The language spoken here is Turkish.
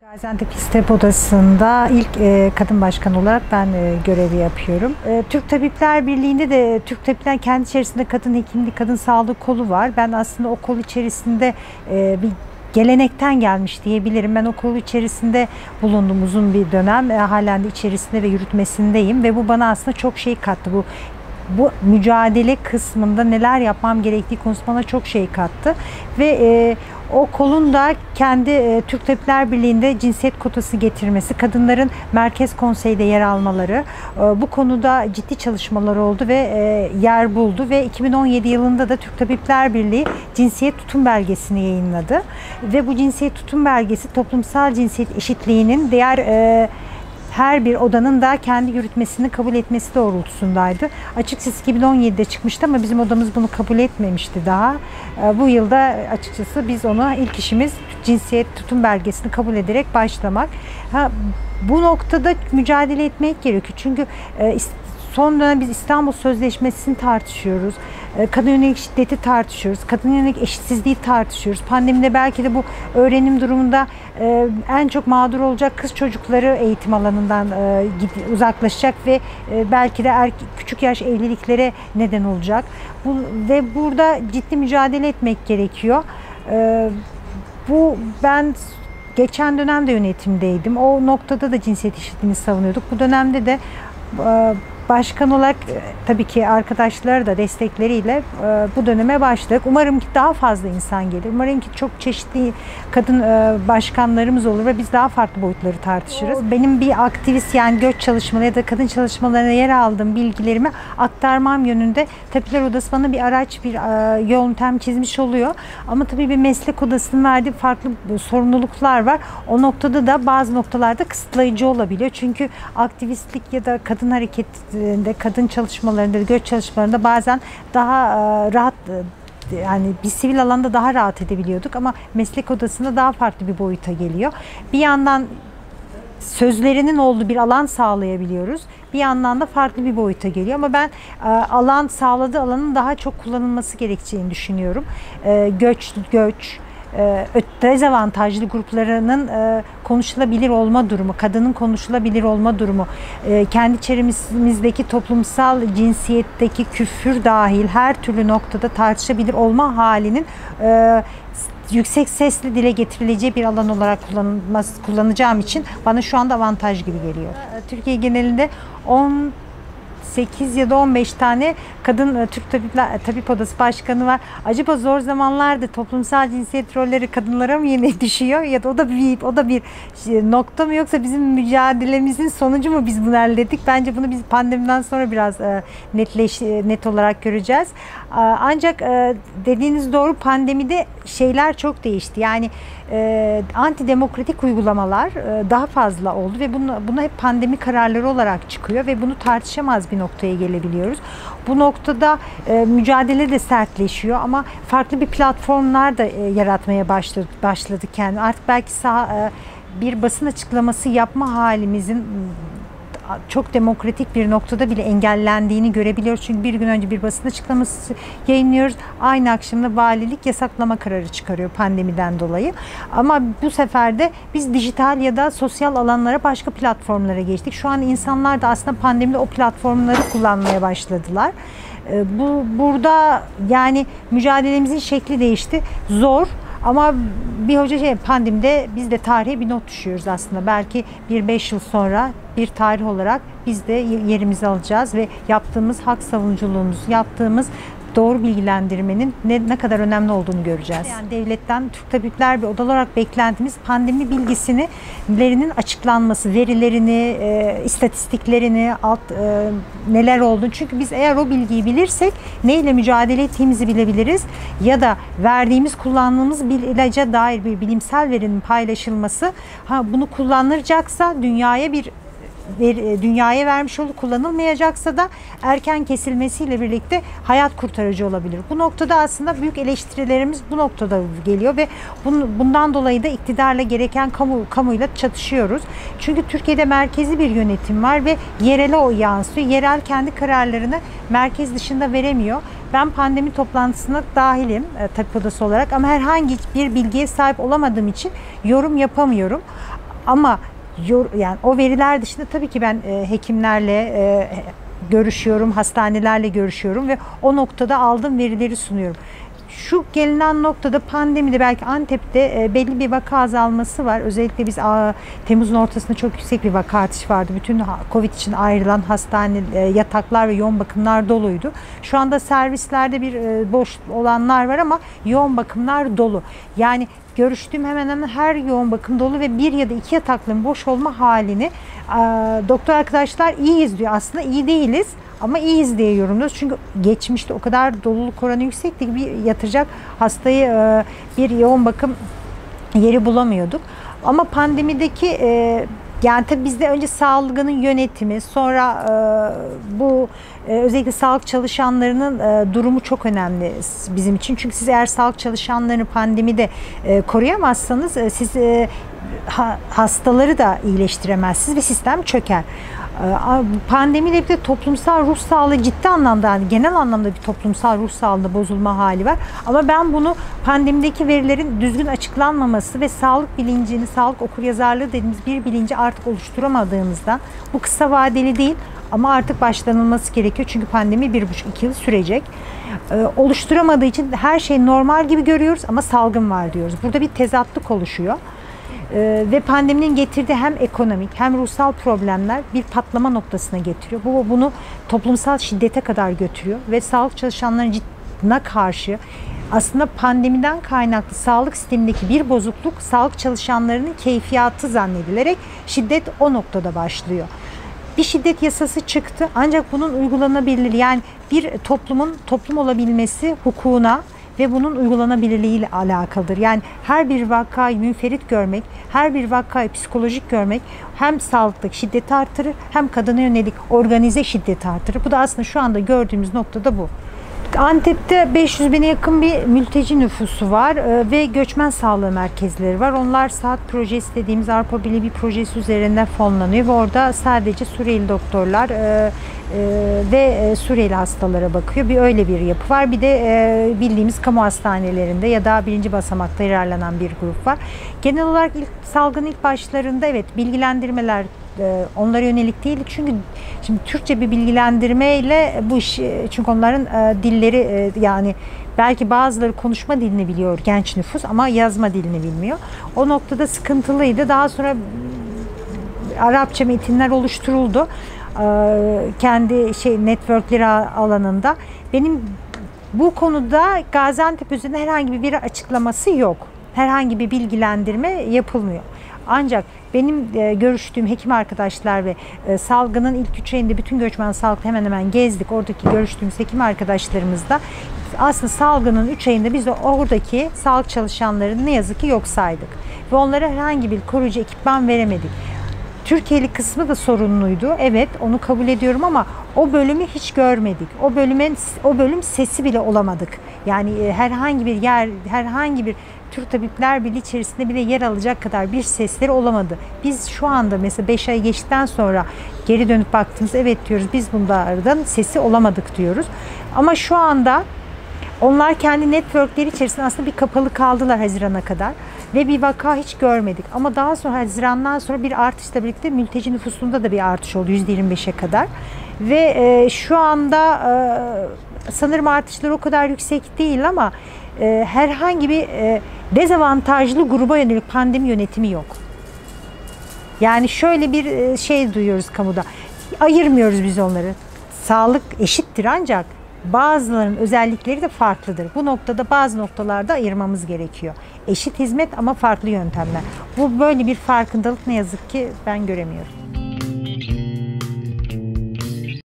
Gaziantep İstep Odası'nda ilk e, kadın başkan olarak ben e, görevi yapıyorum. E, Türk Tabipler Birliği'nde de Türk Tabipler kendi içerisinde kadın hekimliği, kadın sağlığı kolu var. Ben aslında o kol içerisinde bir gelenekten gelmiş diyebilirim. Ben o kol içerisinde bulundum uzun bir dönem. E, halen de içerisinde ve yürütmesindeyim ve bu bana aslında çok şey kattı. Bu bu mücadele kısmında neler yapmam gerektiği konusunda bana çok şey kattı. Ve e, o kolun da kendi e, Türk Tabipler Birliği'nde cinsiyet kotası getirmesi, kadınların merkez konseyde yer almaları e, bu konuda ciddi çalışmalar oldu ve e, yer buldu ve 2017 yılında da Türk Tabipler Birliği cinsiyet tutum belgesini yayınladı. Ve bu cinsiyet tutum belgesi toplumsal cinsiyet eşitliğinin diğer e, her bir odanın da kendi yürütmesini kabul etmesi doğrultusundaydı. Açıkçası 2017'de çıkmıştı ama bizim odamız bunu kabul etmemişti daha. Ee, bu yılda açıkçası biz ona ilk işimiz cinsiyet tutum belgesini kabul ederek başlamak. Ha, bu noktada mücadele etmek gerekiyor. Çünkü e, son dönem biz İstanbul Sözleşmesi'ni tartışıyoruz. E, kadın yönelik şiddeti tartışıyoruz. Kadın yönelik eşitsizliği tartışıyoruz. Pandemide belki de bu öğrenim durumunda e, en çok mağdur olacak kız çocukları eğitim alanından e, uzaklaşacak ve belki de er, küçük yaş evliliklere neden olacak. Bu, ve burada ciddi mücadele etmek gerekiyor. Bu ben geçen dönemde yönetimdeydim. O noktada da cinsiyet eşitliğini savunuyorduk. Bu dönemde de başkan olarak e, tabii ki arkadaşları da destekleriyle e, bu döneme başladık. Umarım ki daha fazla insan gelir. Umarım ki çok çeşitli kadın e, başkanlarımız olur ve biz daha farklı boyutları tartışırız. Benim bir aktivist yani göç çalışmaları ya da kadın çalışmalarına yer aldığım bilgilerimi aktarmam yönünde Tapiler Odası bana bir araç, bir yöntem çizmiş oluyor. Ama tabii bir meslek odasının verdiği farklı sorumluluklar var. O noktada da bazı noktalarda kısıtlayıcı olabiliyor. Çünkü aktivistlik ya da kadın hareketi de kadın çalışmalarında, göç çalışmalarında bazen daha e, rahat e, yani bir sivil alanda daha rahat edebiliyorduk ama meslek odasında daha farklı bir boyuta geliyor. Bir yandan sözlerinin olduğu bir alan sağlayabiliyoruz. Bir yandan da farklı bir boyuta geliyor ama ben e, alan sağladığı alanın daha çok kullanılması gerektiğini düşünüyorum. Göç, göç, dezavantajlı gruplarının e, konuşulabilir olma durumu, kadının konuşulabilir olma durumu, e, kendi çevremizdeki toplumsal cinsiyetteki küfür dahil her türlü noktada tartışabilir olma halinin yüksek sesle dile getirileceği bir alan olarak kullanacağım için bana şu anda avantaj gibi geliyor. Türkiye genelinde 10 8 ya da 15 tane kadın e, Türk Tabipler, Tabip Odası Başkanı var. Acaba zor zamanlarda toplumsal cinsiyet rolleri kadınlara mı yine düşüyor ya da o da bir o da bir şey, nokta mı yoksa bizim mücadelemizin sonucu mu biz bunu ettik? Bence bunu biz pandemiden sonra biraz e, netleş net olarak göreceğiz. Ancak e, dediğiniz doğru pandemide şeyler çok değişti. Yani antidemokratik uygulamalar daha fazla oldu ve bunu, bunu hep pandemi kararları olarak çıkıyor ve bunu tartışamaz bir noktaya gelebiliyoruz. Bu noktada e, mücadele de sertleşiyor ama farklı bir platformlar da e, yaratmaya başladı, başladık yani artık belki sağ, e, bir basın açıklaması yapma halimizin çok demokratik bir noktada bile engellendiğini görebiliyoruz. Çünkü bir gün önce bir basın açıklaması yayınlıyoruz. Aynı akşamda valilik yasaklama kararı çıkarıyor pandemiden dolayı. Ama bu sefer de biz dijital ya da sosyal alanlara başka platformlara geçtik. Şu an insanlar da aslında pandemide o platformları kullanmaya başladılar. Ee, bu burada yani mücadelemizin şekli değişti. Zor ama bir hoca şey pandemide biz de tarihe bir not düşüyoruz aslında. Belki bir beş yıl sonra bir tarih olarak biz de yerimizi alacağız ve yaptığımız hak savunuculuğumuz, yaptığımız doğru bilgilendirmenin ne, ne kadar önemli olduğunu göreceğiz. Yani devletten Türk Tabipler bir oda olarak beklentimiz pandemi bilgisini lerinin açıklanması, verilerini, e, istatistiklerini, alt e, neler olduğunu. Çünkü biz eğer o bilgiyi bilirsek neyle mücadele ettiğimizi bilebiliriz ya da verdiğimiz, kullandığımız bir ilaca dair bir bilimsel verinin paylaşılması ha bunu kullanılacaksa dünyaya bir ver, dünyaya vermiş olup kullanılmayacaksa da erken kesilmesiyle birlikte hayat kurtarıcı olabilir. Bu noktada aslında büyük eleştirilerimiz bu noktada geliyor ve bundan dolayı da iktidarla gereken kamu kamuyla çatışıyoruz. Çünkü Türkiye'de merkezi bir yönetim var ve yerele o yansıyor. Yerel kendi kararlarını merkez dışında veremiyor. Ben pandemi toplantısına dahilim e, odası olarak ama herhangi bir bilgiye sahip olamadığım için yorum yapamıyorum. Ama yani o veriler dışında tabii ki ben hekimlerle görüşüyorum, hastanelerle görüşüyorum ve o noktada aldığım verileri sunuyorum. Şu gelinen noktada pandemide belki Antep'te e, belli bir vaka azalması var. Özellikle biz Temmuz'un ortasında çok yüksek bir vaka artışı vardı. Bütün Covid için ayrılan hastane e, yataklar ve yoğun bakımlar doluydu. Şu anda servislerde bir e, boş olanlar var ama yoğun bakımlar dolu. Yani görüştüğüm hemen hemen her yoğun bakım dolu ve bir ya da iki yataklığın boş olma halini doktor arkadaşlar iyiyiz diyor. Aslında iyi değiliz ama iyiyiz diye yorumluyoruz. Çünkü geçmişte o kadar doluluk oranı yüksekti ki bir yatıracak hastayı e, bir yoğun bakım yeri bulamıyorduk. Ama pandemideki e, yani tabii bizde önce salgının yönetimi, sonra e, bu e, özellikle sağlık çalışanlarının e, durumu çok önemli bizim için. Çünkü siz eğer sağlık çalışanlarını pandemide e, koruyamazsanız e, siz e, ha, hastaları da iyileştiremezsiniz ve sistem çöker. Ee, pandemiyle birlikte toplumsal ruh sağlığı ciddi anlamda yani genel anlamda bir toplumsal ruh sağlığında bozulma hali var. Ama ben bunu pandemideki verilerin düzgün açıklanmaması ve sağlık bilincini, sağlık okuryazarlığı dediğimiz bir bilinci artık oluşturamadığımızdan bu kısa vadeli değil ama artık başlanılması gerekiyor. Çünkü pandemi bir buçuk iki yıl sürecek. Ee, oluşturamadığı için her şey normal gibi görüyoruz ama salgın var diyoruz. Burada bir tezatlık oluşuyor. Ee, ve pandeminin getirdiği hem ekonomik hem ruhsal problemler bir patlama noktasına getiriyor. Bu bunu toplumsal şiddete kadar götürüyor ve sağlık çalışanlarına karşı aslında pandemiden kaynaklı sağlık sistemindeki bir bozukluk sağlık çalışanlarının keyfiyatı zannedilerek şiddet o noktada başlıyor. Bir şiddet yasası çıktı ancak bunun uygulanabilirliği yani bir toplumun toplum olabilmesi hukukuna ve bunun uygulanabilirliği ile alakalıdır. Yani her bir vakayı münferit görmek, her bir vakayı psikolojik görmek hem sağlıklık şiddeti artırır hem kadına yönelik organize şiddet artırır. Bu da aslında şu anda gördüğümüz noktada bu. Antep'te 500 bine yakın bir mülteci nüfusu var e, ve göçmen sağlığı merkezleri var. Onlar saat projesi dediğimiz Avrupa Birliği bir projesi üzerinden fonlanıyor ve orada sadece Suriyeli doktorlar e, e, ve Suriyeli hastalara bakıyor. Bir öyle bir yapı var. Bir de bildiğimiz kamu hastanelerinde ya da birinci basamakta yararlanan bir grup var. Genel olarak ilk salgın ilk başlarında evet bilgilendirmeler onlara yönelik değil. Çünkü şimdi Türkçe bir bilgilendirmeyle bu iş e, çünkü onların e, dilleri yani belki bazıları konuşma dilini biliyor genç nüfus ama yazma dilini bilmiyor. O noktada sıkıntılıydı. Daha sonra Arapça metinler oluşturuldu. Kendi şey networkleri alanında. Benim bu konuda Gaziantep üzerinde herhangi bir açıklaması yok. Herhangi bir bilgilendirme yapılmıyor. Ancak benim e, görüştüğüm hekim arkadaşlar ve e, salgının ilk üç ayında bütün göçmen sağlıkta hemen hemen gezdik. Oradaki görüştüğümüz hekim arkadaşlarımız da aslında salgının 3 ayında biz de oradaki sağlık çalışanlarını ne yazık ki yok saydık. Ve onlara herhangi bir koruyucu ekipman veremedik. Türkiye'li kısmı da sorunluydu. Evet onu kabul ediyorum ama o bölümü hiç görmedik. O bölümün o bölüm sesi bile olamadık. Yani e, herhangi bir yer, herhangi bir Türk Tabipler Birliği içerisinde bile yer alacak kadar bir sesleri olamadı. Biz şu anda mesela 5 ay geçtikten sonra geri dönüp baktığımız evet diyoruz biz bunlardan sesi olamadık diyoruz. Ama şu anda onlar kendi networkleri içerisinde aslında bir kapalı kaldılar Haziran'a kadar ve bir vaka hiç görmedik. Ama daha sonra Haziran'dan sonra bir artışla birlikte mülteci nüfusunda da bir artış oldu %25'e kadar. Ve e, şu anda e, sanırım artışlar o kadar yüksek değil ama e, herhangi bir e, dezavantajlı gruba yönelik pandemi yönetimi yok. Yani şöyle bir e, şey duyuyoruz kamuda. Ayırmıyoruz biz onları. Sağlık eşittir ancak bazılarının özellikleri de farklıdır. Bu noktada bazı noktalarda ayırmamız gerekiyor. Eşit hizmet ama farklı yöntemler. Bu böyle bir farkındalık ne yazık ki ben göremiyorum.